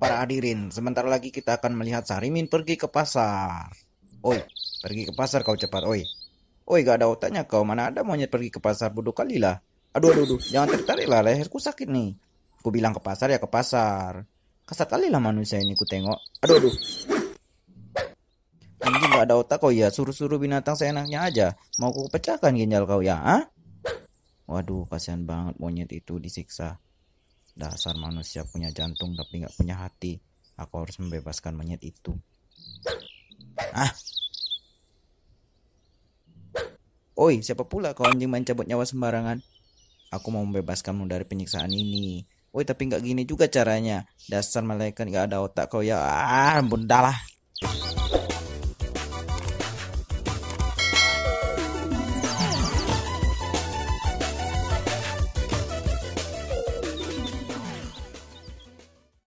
para hadirin, sebentar lagi kita akan melihat Sarimin pergi ke pasar. Oi, pergi ke pasar kau cepat, oi. Oi, gak ada otaknya kau, mana ada monyet pergi ke pasar, bodoh kali lah. Aduh, aduh, aduh, jangan tertarik lah, leherku sakit nih. Ku bilang ke pasar ya ke pasar. Kasar kali lah manusia ini ku tengok. Aduh, aduh. Anjing gak ada otak kau ya, suruh-suruh binatang seenaknya aja. Mau ku pecahkan ginjal kau ya, ah? Waduh, kasihan banget monyet itu disiksa. Dasar manusia punya jantung tapi nggak punya hati. Aku harus membebaskan monyet itu. Ah. Oi, siapa pula kau anjing main cabut nyawa sembarangan? Aku mau membebaskanmu dari penyiksaan ini. Oi, tapi nggak gini juga caranya. Dasar malaikat nggak ada otak kau ya. Ah, bundalah.